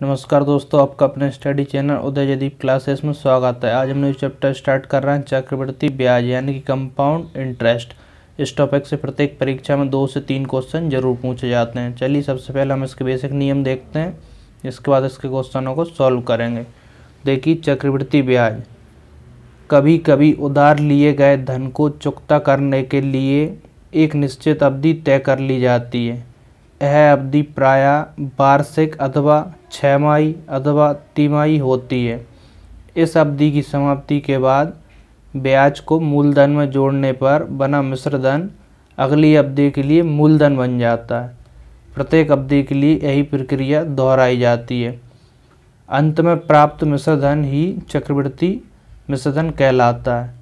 नमस्कार दोस्तों, आपका अपने study channel Uday Jadeep classes में स्वागत है। आज हम न्यू चैप्टर स्टार्ट कर रहे हैं चक्रवृद्धि ब्याज, यानी कि कंपाउंड इंटरेस्ट इस टॉपिक से प्रत्येक परीक्षा में दो से तीन क्वेश्चन ज़रूर पूछे जाते हैं। चलिए, सबसे पहले हम इसके बेसिक नियम देखते हैं। इसके बाद इसके क्वेश्चनों को सॉल्व करेंगे। देखिए चक्रवृद्धि ब्याज। कभी कभी उधार लिए गए धन को चुकता करने के लिए एक निश्चित अवधि तय कर ली जाती है। यह अवधि प्राय वार्षिक अथवा छमाही अथवा तिमाही होती है। इस अवधि की समाप्ति के बाद ब्याज को मूलधन में जोड़ने पर बना मिश्रधन अगली अवधि के लिए मूलधन बन जाता है। प्रत्येक अवधि के लिए यही प्रक्रिया दोहराई जाती है। अंत में प्राप्त मिश्र धन ही चक्रवृद्धि मिश्रधन कहलाता है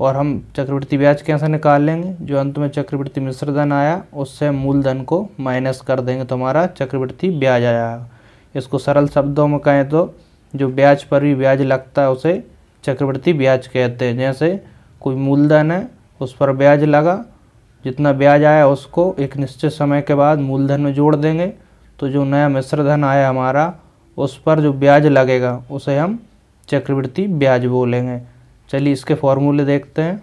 और हम चक्रवृद्धि ब्याज कैसे निकाल लेंगे? जो अंत में चक्रवृद्धि मिश्र धन आया, उससे मूलधन को माइनस कर देंगे तो हमारा चक्रवृद्धि ब्याज आया। इसको सरल शब्दों में कहें तो जो ब्याज पर भी ब्याज लगता है उसे चक्रवृद्धि ब्याज कहते हैं। जैसे कोई मूलधन है, उस पर ब्याज लगा, जितना ब्याज आया उसको एक निश्चित समय के बाद मूलधन में जोड़ देंगे। तो जो नया मिश्र धन आया हमारा, उस पर जो ब्याज लगेगा, उसे हम चक्रवृद्धि ब्याज बोलेंगे। चलिए इसके फॉर्मूले देखते हैं।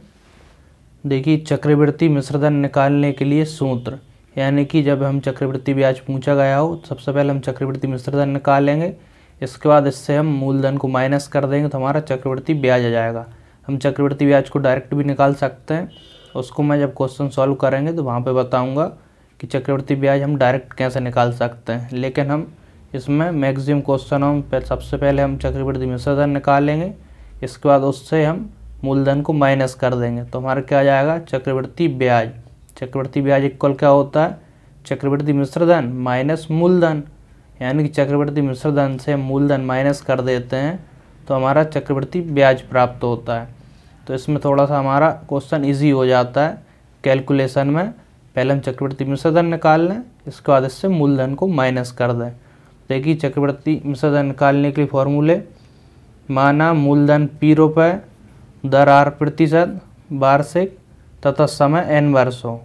देखिए चक्रवृद्धि मिश्रधन निकालने के लिए सूत्र। यानी कि जब हम चक्रवृद्धि ब्याज पूछा गया हो, सबसे पहले हम चक्रवृद्धि मिश्रधन निकालेंगे इसके बाद इससे हम मूलधन को माइनस कर देंगे तो हमारा चक्रवृद्धि ब्याज आ जाएगा। हम चक्रवृद्धि ब्याज को डायरेक्ट भी निकाल सकते हैं। उसको मैं जब क्वेश्चन सॉल्व करेंगे तो वहाँ पर बताऊँगा कि चक्रवृद्धि ब्याज हम डायरेक्ट कैसे निकाल सकते हैं। लेकिन हम इसमें मैक्सिमम क्वेश्चनों में सबसे पहले हम चक्रवृद्धि मिश्रधन निकालेंगे इसके बाद उससे हम मूलधन को माइनस कर देंगे। तो हमारा क्या आ जाएगा? चक्रवृद्धि ब्याज। चक्रवृद्धि ब्याज इक्वल क्या होता है? चक्रवृद्धि मिश्रधन माइनस मूलधन। यानी कि चक्रवृद्धि मिश्रधन से मूलधन माइनस कर देते हैं तो हमारा चक्रवृद्धि ब्याज प्राप्त होता है। तो इसमें थोड़ा सा हमारा क्वेश्चन इजी हो जाता है कैलकुलेशन में। पहले हम चक्रवृद्धि मिश्रधन निकाल लें, इसके बाद इससे मूलधन को माइनस कर दें। देखिए चक्रवृद्धि मिश्रधन निकालने के लिए फॉर्मूले, माना मूलधन पी रुपये दर आर प्रतिशत वार्षिक तथा समय एन वर्ष हो।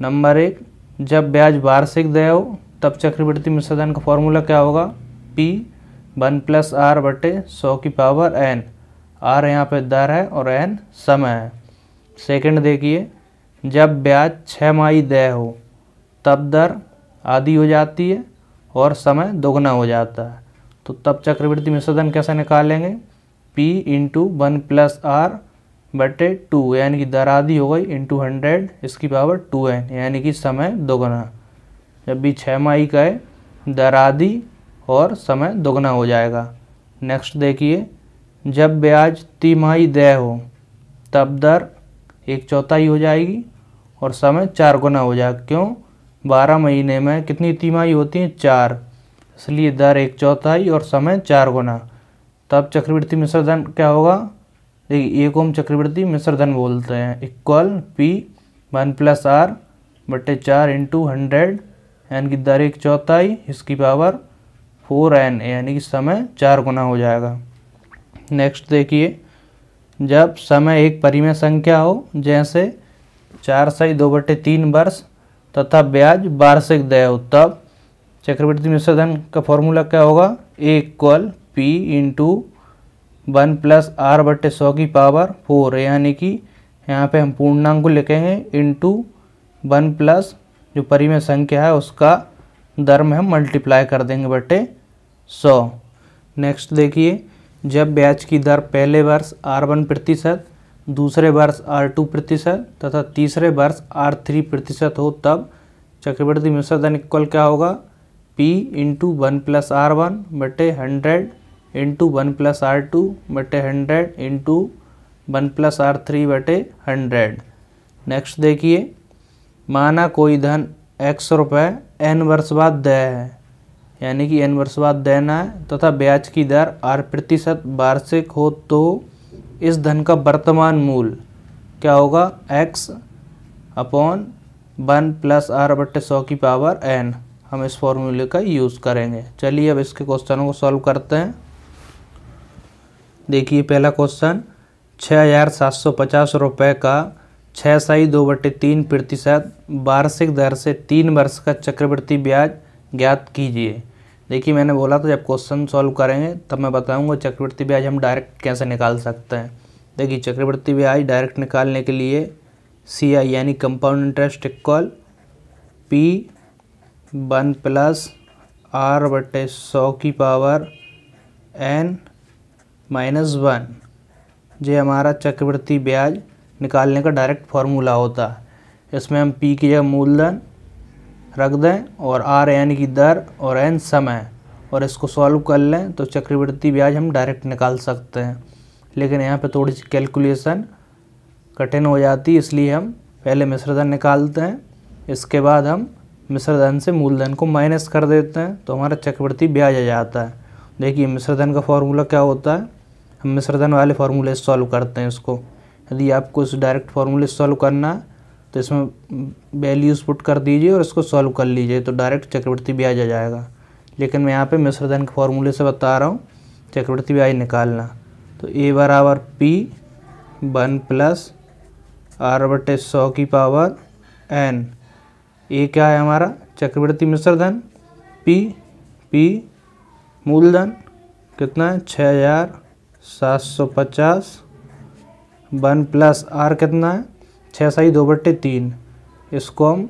नंबर एक, जब ब्याज वार्षिक दे हो तब चक्रवृद्धि मिश्रधन का फॉर्मूला क्या होगा? पी वन प्लस आर बटे सौ की पावर एन आर यहाँ पे दर है और एन समय है। सेकंड देखिए, जब ब्याज छः माही दे हो तब दर आधी हो जाती है और समय दोगुना हो जाता है। तो तब चक्रवृद्धि मिश्रधन कैसे निकालेंगे? P into one plus R बटे टू, यानी कि दर आधी हो गई इंटू हंड्रेड इसकी पावर टू एन यानी कि समय दोगुना। जब भी छः माही का है दर आधी और समय दोगुना हो जाएगा। नेक्स्ट देखिए, जब ब्याज तिमाही दय हो, तब दर एक चौथाई हो जाएगी और समय चार गुना हो जाएगा। क्यों? बारह महीने में कितनी तिमाही होती हैं? चार। इसलिए दर एक चौथाई और समय चार गुना। तब चक्रवृद्धि मिश्रधन क्या होगा? देखिए एक ओम चक्रवृद्धि मिश्रधन बोलते हैं। Equal P one plus R बटे चार इंटू हंड्रेड, यानी कि दर एक चौथाई, इसकी पावर फोर एन यानी कि समय चार गुना हो जाएगा। नेक्स्ट देखिए, जब समय एक परिमेय संख्या हो, जैसे चार सही दो बटे तीन वर्ष तथा ब्याज वार्षिक दय हो, तब चक्रवृद्धि मिश्रधन का फॉर्मूला क्या होगा? A equal P into one plus R बटे सौ की पावर फोर, यानी कि यहाँ पे हम पूर्णांक को लिखेंगे इंटू वन प्लस जो परिमेय संख्या है, उसका दर में हम मल्टीप्लाई कर देंगे बटे सौ। नेक्स्ट देखिए, जब ब्याज की दर पहले वर्ष आर वन प्रतिशत, दूसरे वर्ष आर टू प्रतिशत तथा तीसरे वर्ष आर थ्री प्रतिशत हो, तब चक्रवृद्धि मिश्रधन इक्वल क्या होगा? P into one plus R one बटे hundred into one plus R two बटे hundred into one plus R three बटे हंड्रेड नेक्स्ट देखिए, माना कोई धन एक्स रुपये एन वर्ष बाद दय है यानी कि एन वर्ष बाद देना है, तथा ब्याज की दर आर प्रतिशत वार्षिक हो तो इस धन का वर्तमान मूल क्या होगा? X upon one plus R बट्टे सौ की पावर एन हम इस फॉर्मूले का यूज़ करेंगे। चलिए अब इसके क्वेश्चनों को सॉल्व करते हैं। देखिए पहला क्वेश्चन छः हज़ार सात सौ पचास रुपये का छः सही दो बटे तीन प्रतिशत वार्षिक दर से तीन वर्ष का चक्रवृद्धि ब्याज ज्ञात कीजिए। देखिए, मैंने बोला था जब क्वेश्चन सॉल्व करेंगे, तब मैं बताऊँगा चक्रवृद्धि ब्याज हम डायरेक्ट कैसे निकाल सकते हैं। देखिए, चक्रवृद्धि ब्याज डायरेक्ट निकालने के लिए सी आई यानी compound interest equal P one plus R बटे सौ की पावर एन माइनस वन। ये हमारा चक्रवृद्धि ब्याज निकालने का डायरेक्ट फार्मूला होता। है इसमें हम पी की जगह मूलधन रख दें और आर एन की दर और एन समय। और इसको सॉल्व कर लें तो चक्रवृद्धि ब्याज हम डायरेक्ट निकाल सकते हैं। लेकिन यहाँ पे थोड़ी सी कैलकुलेशन कठिन हो जाती है, इसलिए हम पहले मिश्रधन निकालते हैं। इसके बाद हम मिश्रधन से मूलधन को माइनस कर देते हैं तो हमारा चक्रवृद्धि ब्याज आ जाता है। देखिए मिश्रधन का फॉर्मूला क्या होता है? हम मिश्रधन वाले फार्मूले सॉल्व करते हैं इसको यदि आपको इस डायरेक्ट फार्मूले सॉल्व करना तो इसमें वैल्यूज़ पुट कर दीजिए और इसको सॉल्व कर लीजिए तो डायरेक्ट चक्रवर्ती ब्याज आ जाएगा। लेकिन मैं यहाँ पे मिश्रधन के फार्मूले से बता रहा हूँ चक्रवृद्धि ब्याज निकालना। तो ए बराबर पी वन प्लस आर बटे सौ की पावर एन ए क्या है हमारा? चक्रवृद्धि मिश्रधन पी पी मूलधन, कितना है? छः हज़ार सात सौ पचास। वन प्लस आर कितना है? छः सही दो बट्टे तीन। इसको हम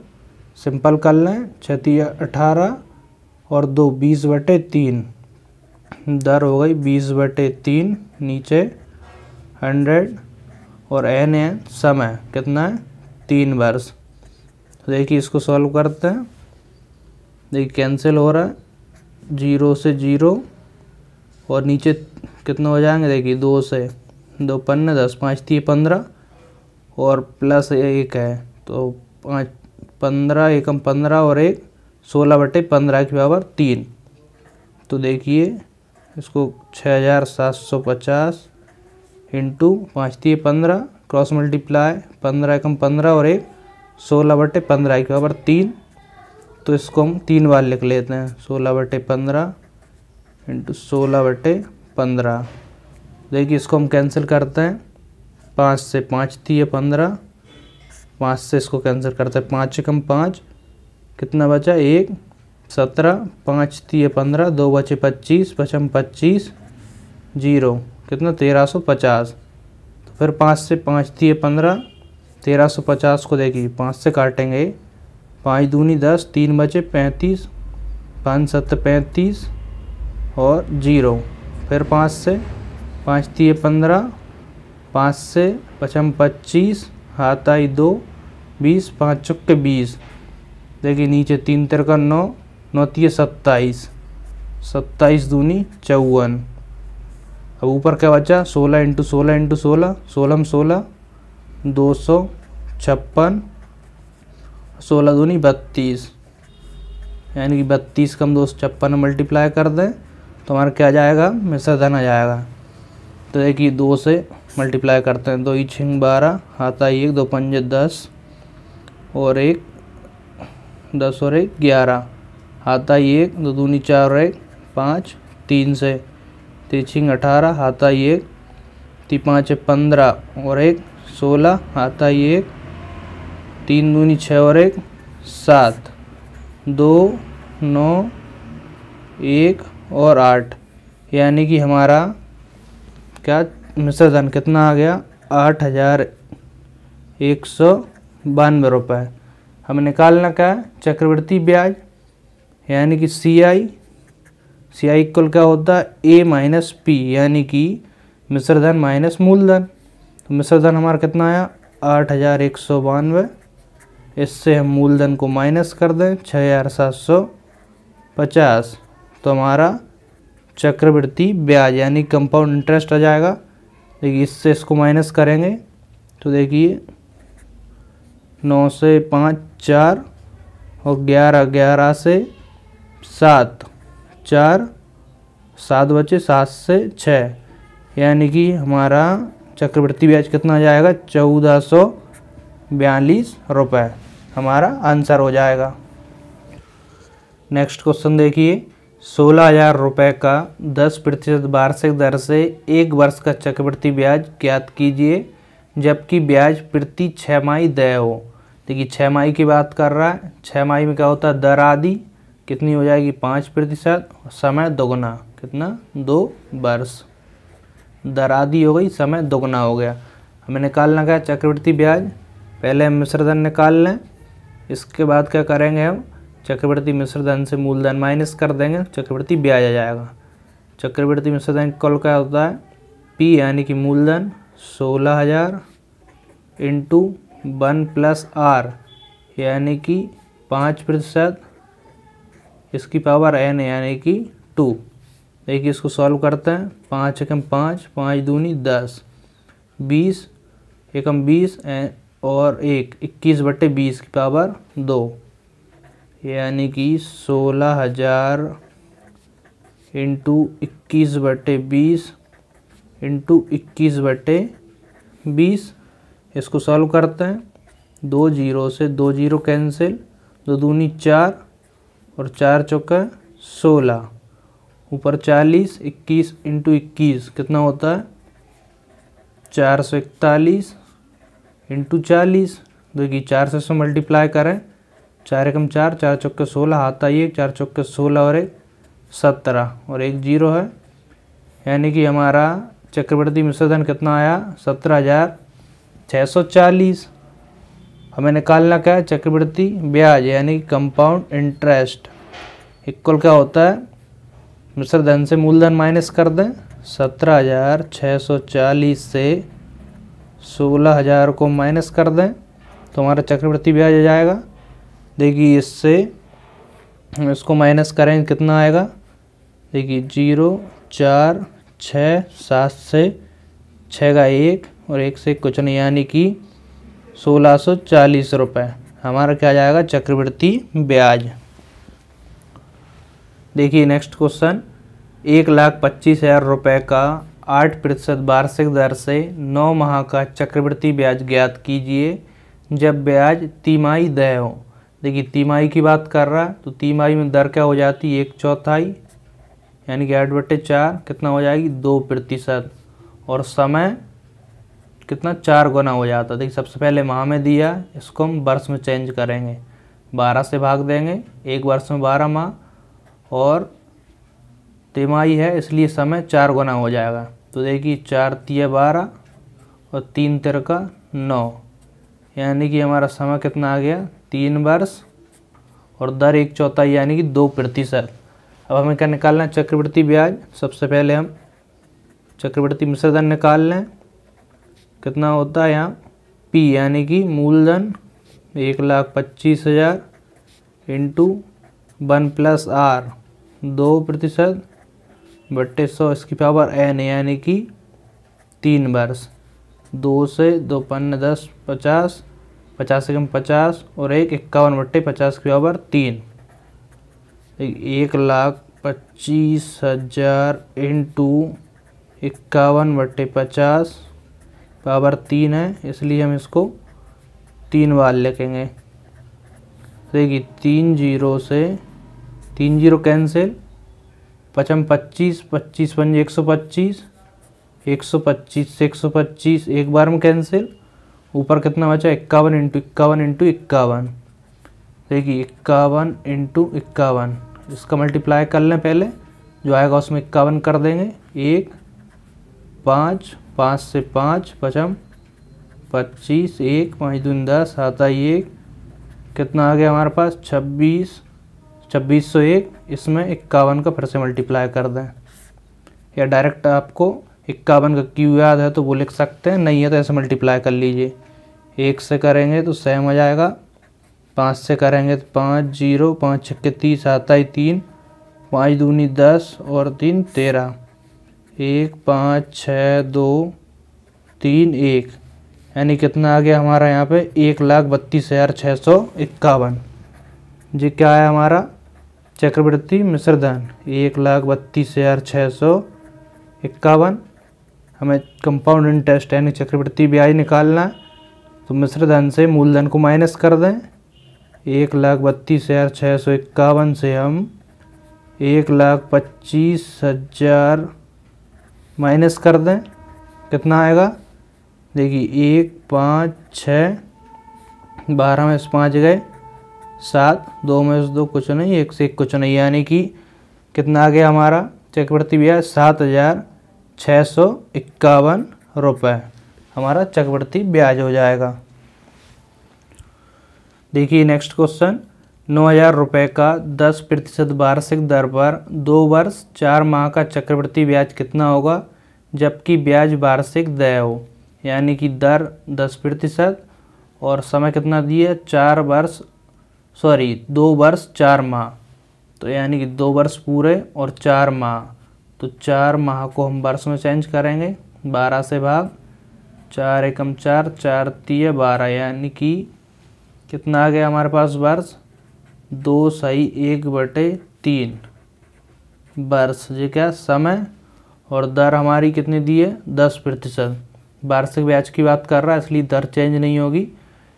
सिंपल कर लें। छतिया अठारह और दो बीस बटे तीन। दर हो गई बीस बटे तीन, नीचे हंड्रेड और एन है समय कितना है? तीन वर्ष। देखिए इसको सॉल्व करते हैं। देखिए कैंसिल हो रहा है। ज़ीरो से ज़ीरो और नीचे कितना हो जाएँगे? देखिए, दो से, दो पन्ने, दस, पाँच तीन पंद्रह और प्लस एक है। तो पाँच, पंद्रह एकम पंद्रह और एक, सोलह बटे पंद्रह के बराबर तीन। तो देखिए, इसको छः हज़ार सात सौ पचास इंटू पाँच तीन पंद्रह, क्रॉस मल्टीप्लाई, पंद्रह एकम पंद्रह और एक, सोलह बटे पंद्रह के बराबर तीन। तो इसको हम तीन बार लिख लेते हैं, सोलह बटे पंद्रह इंटू सोलह बटे पंद्रह। देखिए, इसको हम कैंसिल करते हैं। पाँच से पाँच दिए पंद्रह। पाँच से इसको कैंसिल करते हैं। पाँच कम पाँच। कितना बचा? एक। सत्रह। पाँच दिए पंद्रह। दो बचे पच्चीस। पचम पच्चीस। ज़ीरो। कितना? तेरह सौ पचास। तो फिर पाँच से पाँच दिए पंद्रह। तेरह सौ पचास को देखिए, पाँच से काटेंगे। पाँच दूनी दस। तीन बचे पैंतीस। पाँच सत्तर पैंतीस। और ज़ीरो। फिर पाँच से, पाँच दिए पंद्रह, पाँच से पचम पच्चीस, हाथ आई दो, बीस, पाँच चुक्के बीस। देखिए नीचे तीन तिरका नौ नौ तीय सत्ताईस। सत्ताईस दूनी चौवन। अब ऊपर क्या बचा? सोलह इंटू सोलह इंटू सोलह सोलह सोलह, दो सौ छप्पन, सोलह दूनी बत्तीस। यानी कि बत्तीस कम दो सौ छप्पन मल्टीप्लाई कर दें। तो हमारा क्या जाएगा? मिश्र धन आ जाएगा। तो देखिए दो से मल्टीप्लाई करते हैं। दो ही छिंग बारह आता एक, दो पंजे दस, और एक दस और एक ग्यारह। आता एक, दो दूनी चार और एक, पाँच, तीन से। तीछिंग अठारह आता एक, ती पाँच पंद्रह, और एक सोलह आता एक, तीन दूनी छः और एक, सात। दो, नौ, एक और आठ यानी कि हमारा, क्या मिश्र धन कितना आ गया? आठ हज़ार एक सौ बानवे रुपये हमें निकालना क्या? है चक्रवृद्धि ब्याज, यानी कि सी आई सी आई इक्वल क्या होता? है ए माइनस पी यानी कि मिश्र धन माइनस मूलधन। तो मिश्र धन हमारा कितना आया? आठ हज़ार एक सौ बानवे। इससे हम मूलधन को माइनस कर दें छः हज़ार सात सौ पचास। तो हमारा चक्रवृद्धि ब्याज, यानी कंपाउंड इंटरेस्ट आ जाएगा। देखिए, इससे इसको माइनस करेंगे तो देखिए, नौ से पाँच, चार, और ग्यारह ग्यारह से सात, चार, सात बचे सात से छः यानी कि हमारा चक्रवृद्धि ब्याज कितना आ जाएगा? चौदह सौ बयालीस रुपये हमारा आंसर हो जाएगा। नेक्स्ट क्वेश्चन देखिए। सोलह हज़ार रुपये का दस प्रतिशत वार्षिक दर से एक वर्ष का चक्रवृद्धि ब्याज ज्ञात कीजिए, जबकि ब्याज प्रति छः माही दय हो। देखिए छः माही की बात कर रहा है। छः माही में क्या होता है? दर आदि। कितनी हो जाएगी? पाँच प्रतिशत। समय दोगुना। कितना? दो वर्ष। दर आदि हो गई, समय दोगुना हो गया। हमें निकालना क्या चक्रवृद्धि ब्याज। पहले हम मिश्रधन निकाल लें। इसके बाद क्या करेंगे हम? चक्रवृद्धि मिश्रधन से मूलधन माइनस कर देंगे चक्रवृद्धि ब्याज आ जाएगा। चक्रवृद्धि मिश्रधन कल क्या होता है? पी यानी कि मूलधन सोलह हज़ार इंटू वन प्लस आर यानी कि पाँच प्रतिशत। इसकी पावर एन यानी कि टू। देखिए इसको सॉल्व करते हैं। पाँच एकम पाँच पाँच दूनी दस। बीस एकम बीस और एक, इक्कीस बटे बीस की पावर दो। यानी कि सोलह हज़ार इंटू इक्कीस बटे बीस इंटू इक्कीस बटे बीस। इसको सॉल्व करते हैं। दो ज़ीरो से दो ज़ीरो कैंसिल दो दूनी चार और चार चौका सोलह। ऊपर चालीस, इक्कीस इंटू इक्कीस कितना होता है? चार सौ इकतालीस इंटू चालीस। देखिए, चार सौ से मल्टीप्लाई करें। चार एकम चार चार चौके सोलह आता ही एक चार चौके सोलह और एक सत्रह। और एक ज़ीरो है, यानी कि हमारा चक्रवर्ती मिश्रधन कितना आया? सत्रह हज़ार छः सौ चालीस। हमें निकालना क्या है? चक्रवृद्धि ब्याज, यानी कि कंपाउंड इंटरेस्ट इक्वल क्या होता है? मिश्र धन से मूलधन माइनस कर दें। सत्रह हज़ार छः सौ चालीस से सोलह हज़ार को माइनस कर दें तो हमारा चक्रवृद्धि ब्याज आ जाएगा। देखिए इससे इसको माइनस करें, कितना आएगा? देखिए, ज़ीरो, चार छः सात से छः का एक और एक से कुछ नहीं, यानी कि सोलह सौ चालीस रुपये हमारा क्या जाएगा? चक्रवृद्धि ब्याज। देखिए नेक्स्ट क्वेश्चन एक लाख पच्चीस हज़ार रुपये का आठ प्रतिशत वार्षिक दर से नौ माह का चक्रवृद्धि ब्याज ज्ञात कीजिए, जब ब्याज तिमाही दय हो। देखिए, तिमाही की बात कर रहा है तो तिमाही में दर क्या हो जाती है? एक चौथाई, यानी कि आठ बट्टे चार, कितना हो जाएगी? दो प्रतिशत। और समय कितना? चार गुना हो जाता देखिए, सबसे पहले माह में दिया, इसको हम वर्ष में चेंज करेंगे। बारह से भाग देंगे, एक वर्ष में बारह माह, और तिमाही है, इसलिए समय चार गुना हो जाएगा। तो देखिए, चार तिया बारह, और तीन तिर का नौ, यानी कि हमारा समय कितना आ गया? तीन वर्ष और दर एक चौथाई, यानी कि दो प्रतिशत। अब हमें क्या निकालना है? चक्रवृद्धि ब्याज। सबसे पहले हम चक्रवृद्धि मिश्रधन निकाल लें। कितना होता है यहाँ? पी यानी कि मूलधन एक लाख पच्चीस हज़ार इंटू वन प्लस आर, दो प्रतिशत बट्टे सौ इसकी पावर एन, यानी कि तीन वर्ष। दो से दो पन्ने दस पचास पचास कम पचास और एक इक्यावन बट्टे पचास के पावर तीन। एक लाख पच्चीस हज़ार इंटू इक्यावन बट्टे पचास पावर तीन है, इसलिए हम इसको तीन बार लिखेंगे। देखिए, तीन ज़ीरो से, तीन ज़ीरो कैंसिल, पचम पच्चीस पच्चीस पंज एक सौ पच्चीस, एक सौ पच्चीस से एक सौ पच्चीस, एक बार में कैंसिल ऊपर कितना बचा? इक्यावन इंटू इक्यावन इंटू इक्यावन। देखिए, इक्यावन इंटू इक्यावन। इसका मल्टीप्लाई कर लें पहले, जो आएगा उसमें इक्यावन कर देंगे। एक, पाँच पाँच से पाँच पचम पच्चीस। एक, पाँच दून दस आता ही एक। कितना आ गया हमारे पास? छब्बीस। छब्बीस सौ एक। इसमें इक्यावन का फिर से मल्टीप्लाई कर दें। या डायरेक्ट आपको इक्यावन का क्यू याद है तो वो लिख सकते हैं, नहीं है तो ऐसे मल्टीप्लाई कर लीजिए। एक से करेंगे तो सेम हो जाएगा। पाँच से करेंगे तो पाँच, ज़ीरो, पाँच छक्के तीस आता ही तीन, पाँच दूनी दस और तीन, तेरह। एक, पाँच छः दो, तीन, एक। यानी कितना आ गया हमारा यहाँ पे? एक लाख बत्तीस हज़ार छः सौ इक्यावन। जी, क्या है हमारा? चक्रवृद्धि मिश्रधन। एक लाख बत्तीस हज़ार छः सौ इक्यावन। हमें कंपाउंड इंटरेस्ट यानी चक्रवृद्धि ब्याज निकालना है तो मिश्रधन से मूलधन को माइनस कर दें। एक लाख बत्तीस हज़ार छः सौ इक्यावन से हम एक लाख पच्चीस हज़ार माइनस कर दें। कितना आएगा? देखिए, एक, पाँच छः बारह में से पाँच गए, सात, दो में से दो कुछ नहीं, एक से एक कुछ नहीं, यानी कि कितना आ गया हमारा? चक्रवर्ती ब्याज सात हज़ार छः सौ इक्यावन रुपये हमारा चक्रवर्ती ब्याज हो जाएगा। देखिए नेक्स्ट क्वेश्चन नौ हज़ार रुपये का दस प्रतिशत वार्षिक दर पर दो वर्ष चार माह का चक्रवर्ती ब्याज कितना होगा? जबकि ब्याज वार्षिक दय हो, यानी कि दर दस प्रतिशत। और समय कितना दिए चार वर्ष सॉरी दो वर्ष चार माह। तो यानी कि दो वर्ष पूरे और चार माह। तो चार माह को हम वर्ष में चेंज करेंगे। बारह से भाग, चार एकम चार चार तीय बारह, यानी कि कितना आ गया हमारे पास वर्ष? दो सही एक बटे तीन। वर्ष ये क्या? समय। और दर हमारी कितनी दी है? दस प्रतिशत। वार्षिक ब्याज की बात कर रहा है, इसलिए दर चेंज नहीं होगी।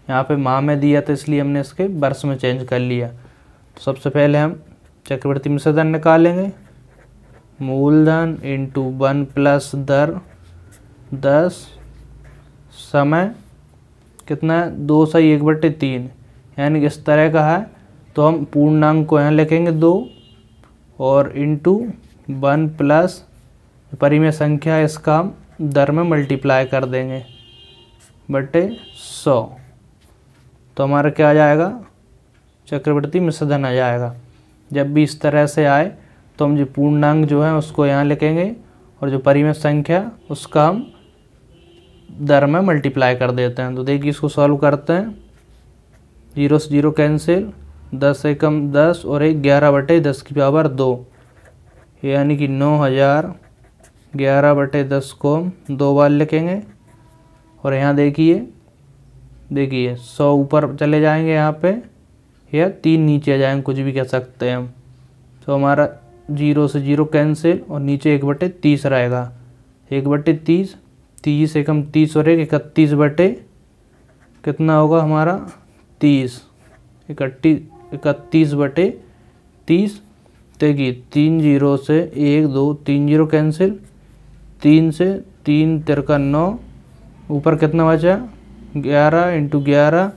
यहाँ पे माह में दिया था इसलिए हमने इसके वर्ष में चेंज कर लिया। तो सबसे पहले हम चक्रवर्ती मिश्रधन निकालेंगे। मूलधन इंटू वन प्लस दर, दस, समय, कितना है? दो सही एक बटे तीन। यानी इस तरह का है तो हम पूर्णांक को यहाँ लिखेंगे दो, और इंटू वन प्लस परिमेय संख्या इसका हम दर में मल्टीप्लाई कर देंगे, बटे सौ। तो हमारा क्या आ जाएगा? चक्रवर्ती मिश्रधन आ जाएगा। जब भी इस तरह से आए तो हम जो पूर्णांक जो है उसको यहाँ लिखेंगे और जो परिमेय संख्या, उसका हम दर में मल्टीप्लाई कर देते हैं। तो देखिए इसको सॉल्व करते हैं। ज़ीरो से ज़ीरो कैंसिल दस एकम दस और एक ग्यारह बटे दस की पावर दो। यानी कि नौ हज़ार ग्यारह बटे दस को हम दो बार लिखेंगे। और यहाँ देखिए देखिए, सौ ऊपर चले जाएँगे यहाँ पे या तीन नीचे जाएँगे कुछ भी कह सकते हैं हम। तो हमारा ज़ीरो से ज़ीरो कैंसिल और नीचे एक बटे तीस रहेगा। एक बटे तीस तीस एकम तीस और एक, इकतीस बटे कितना होगा हमारा? तीस। इकट्ठी इकतीस बटे तीस। देखिए, तीन ज़ीरो से एक, दो, तीन ज़ीरो कैंसिल। तीन से तीन तिरका नौ। ऊपर कितना बचा? ग्यारह इंटू ग्यारह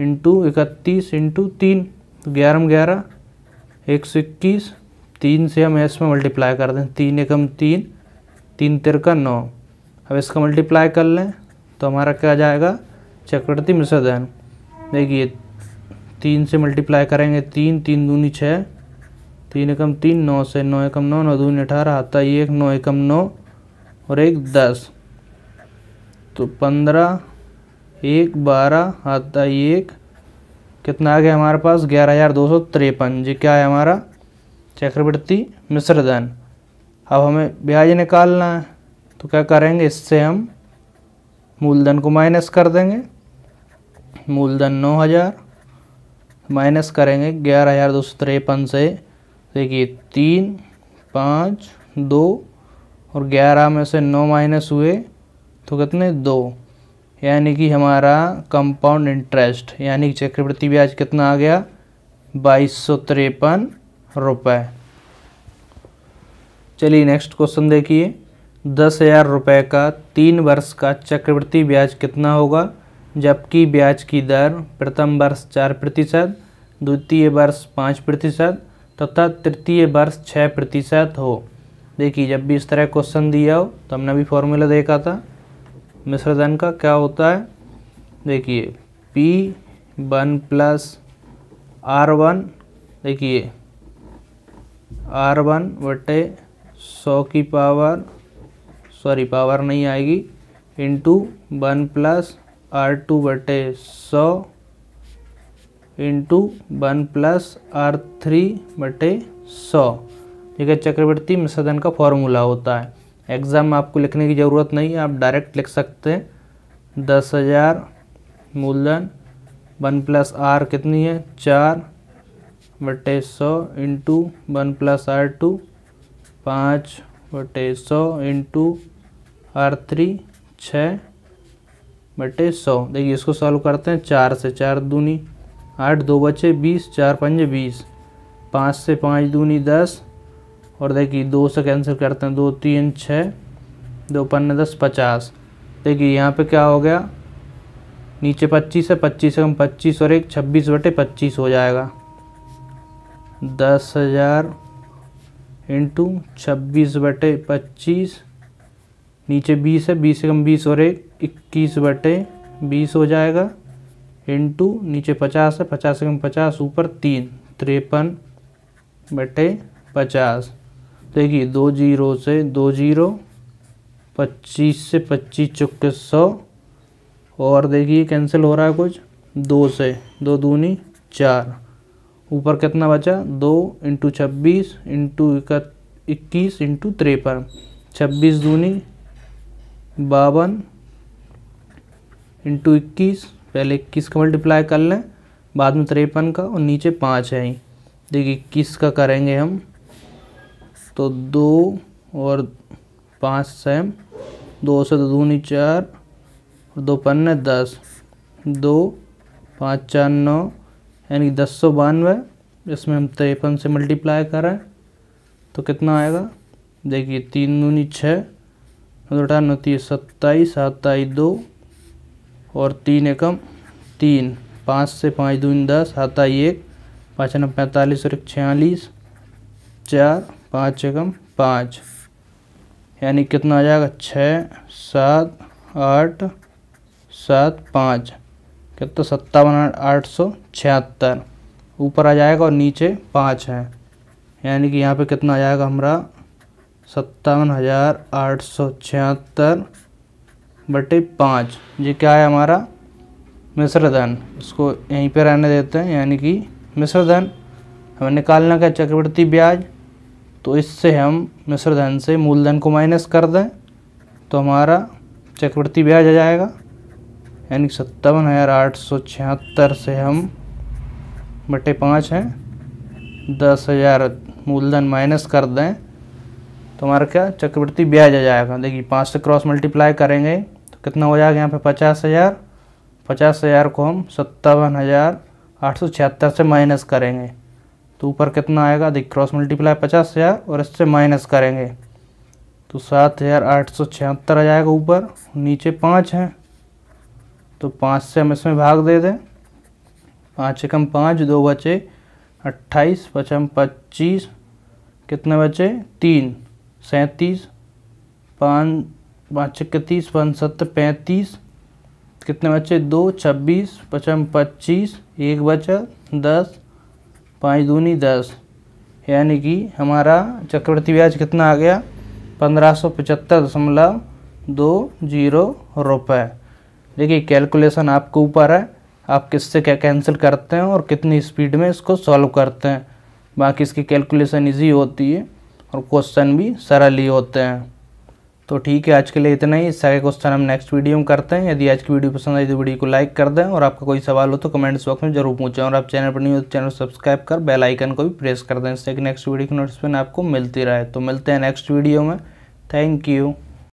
इंटू इकतीस इंटू तीन। तो ग्यारह ग्यारह, एक सौ इक्कीस। तीन से हम एस में मल्टीप्लाई कर दें, तीन एकम तीन तीन तिरका नौ। अब इसका मल्टीप्लाई कर लें तो हमारा क्या जाएगा? चक्रवर्ती मिश्रधन देखिए, तीन से मल्टीप्लाई करेंगे, तीन तीन दूनी छः, तीन एकम तीन, नौ से नौ एकम नौ नौ दूनी अठारह, आता एक, नौ एकम नौ, और एक दस। तो पंद्रह, एक, बारह, आता एक। कितना आ गया हमारे पास? ग्यारह हज़ार दो सौ तिरपन। जी क्या है हमारा? चक्रवर्ती मिश्रधन। अब हमें ब्याज निकालना है तो क्या करेंगे? इससे हम मूलधन को माइनस कर देंगे। मूलधन नौ हज़ार माइनस करेंगे ग्यारह हज़ार दो सौ तिरपन से, देखिए, तीन, पाँच, दो, और ग्यारह में से नौ माइनस हुए तो कितने? दो। यानी कि हमारा कंपाउंड इंटरेस्ट यानी कि चक्रवृद्धि ब्याज कितना आ गया? बाईस सौ तिरपन। रुपये चलिए नेक्स्ट क्वेश्चन देखिए। दस हज़ार रुपये का तीन वर्ष का चक्रवृद्धि ब्याज कितना होगा? जबकि ब्याज की दर प्रथम वर्ष चार प्रतिशत, द्वितीय वर्ष पाँच प्रतिशत तथा तृतीय वर्ष छः प्रतिशत हो। देखिए, जब भी इस तरह क्वेश्चन दिया हो तो हमने अभी फॉर्मूला देखा था। मिश्रधन का क्या होता है? देखिए P one plus R one, देखिए आर वन बटे सौ की पावर सॉरी पावर नहीं आएगी into one plus R two बटे सौ into one plus R three बटे सौ। है चक्रवर्ती मिश्रधन का फॉर्मूला होता है। एग्ज़ाम में आपको लिखने की ज़रूरत नहीं है, आप डायरेक्ट लिख सकते हैं। दस हज़ार मूलधन वन प्लस आर कितनी है? चार। बटे सौ into one plus R two, पाँच बटे सौ इंटू आर थ्री, छः बटे सौ। देखिए, इसको सॉल्व करते हैं, चार से चार दूनी, आठ दो बचे बीस, चार पंजे बीस, पाँच से पाँच दूनी दस, और देखिए, दो से कैंसिल करते हैं, दो तीन छः, दो पन्ने दस पचास। देखिए, यहाँ पे क्या हो गया? नीचे पच्चीस है, पच्चीस से कम पच्चीस, और एक छब्बीस बटे पच्चीस हो जाएगा। दस हज़ार इंटू छब्बीस बटे पच्चीस, नीचे बीस है, बीस से कम बीस और एक, इक्कीस बटे बीस हो जाएगा इंटू नीचे पचास है, पचास से कम पचास, ऊपर तीन, तिरपन बटे पचास। देखिए, दो ज़ीरो से दो ज़ीरो, पच्चीस से पच्चीस चुक्के सौ, और देखिए कैंसिल हो रहा है कुछ, दो से, दो दूनी चार। ऊपर कितना बचा? दो इंटू छब्बीस इंटू इक्कीस इंटू तिरपन। छब्बीस दूनी, बावन इंटू इक्कीस, पहले इक्कीस का मल्टीप्लाई कर लें, बाद में तिरपन का, और नीचे पाँच है ही। देखिए, इक्कीस का करेंगे हम तो दो और पाँच सेम, दो से दो दूनी चार, और दो पन्ने दस। दो, पाँच चार नौ यानी दस सौ बानवे इसमें हम तिरपन से मल्टीप्लाई करें तो कितना आएगा? देखिए, तीन दूनी छः होती है सत्ताईस सत्ताईस दो, और तीन एकम तीन, पाँच से पाँच दून दस आता एक, पाँच नौ पैंतालीस, और एक छियालीस, चार, पाँच एकम पाँच, यानी कितना आ जाएगा? छः, सात, आठ, सात, पाँच। कितना सत्तावन आठ सौ छिहत्तर। ऊपर आ जाएगा और नीचे पाँच है। यानी कि यहाँ पे कितना आ जाएगा हमारा? सत्तावन हज़ार आठ सौ छिहत्तर बटे पाँच। ये क्या है हमारा? मिश्र धन। इसको यहीं पे रहने देते हैं। यानी कि मिश्र धन। हमें निकालना का चक्रवर्ती ब्याज। तो इससे हम मिश्र धन से मूलधन को माइनस कर दें तो हमारा चक्रवर्ती ब्याज आ जाएगा। यानी सत्तावन हज़ार आठ सौ छिहत्तर से हम बटे पाँच हैं। दस हज़ार मूलधन माइनस कर दें तो हमारा क्या? चक्रवर्ती ब्याज आ जाएगा। देखिए, पाँच से क्रॉस मल्टीप्लाई करेंगे तो कितना हो जाएगा यहाँ पे? पचास हज़ार। पचास हज़ार को हम सत्तावन हज़ार आठ सौ छिहत्तर से माइनस करेंगे। तो ऊपर कितना आएगा? देखिए, क्रॉस मल्टीप्लाई पचास हज़ार और इससे माइनस करेंगे। तो सात हज़ार आठ सौ छिहत्तर आ जाएगा ऊपर। नीचे पाँच है। तो पाँच से हम इसमें भाग दे दें। पाँच एकम पाँच, दो बचे अट्ठाईस पचम पच्चीस, कितने बचे? तीन, सैंतीस, पाँच पाँच इकतीस पाँच सत्तर पैंतीस, कितने बचे? दो, छब्बीस पचम पच्चीस, एक बचा दस, पाँच दूनी दस। यानी कि हमारा चक्रवर्ती ब्याज कितना आ गया? पंद्रह सौ पचहत्तर दशमलव दो ज़ीरो रुपये देखिए कैलकुलेशन आपके ऊपर है। आप किससे क्या कैंसिल करते हैं और कितनी स्पीड में इसको सॉल्व करते हैं। बाकी इसकी कैलकुलेशन इजी होती है और क्वेश्चन भी सरल ही होते हैं। तो ठीक है, आज के लिए इतना ही। सारे क्वेश्चन हम नेक्स्ट वीडियो में करते हैं। यदि आज की वीडियो पसंद आई तो वीडियो को लाइक कर दें और आपका कोई सवाल हो तो कमेंट्स बॉक्स में ज़रूर पूछें और आप चैनल पर नहीं हो तो चैनल सब्सक्राइब कर बेल आइकन को भी प्रेस कर दें। इससे कि नेक्स्ट वीडियो की नोटिफिकेशन आपको मिलती रहे। तो मिलते हैं नेक्स्ट वीडियो में। Thank you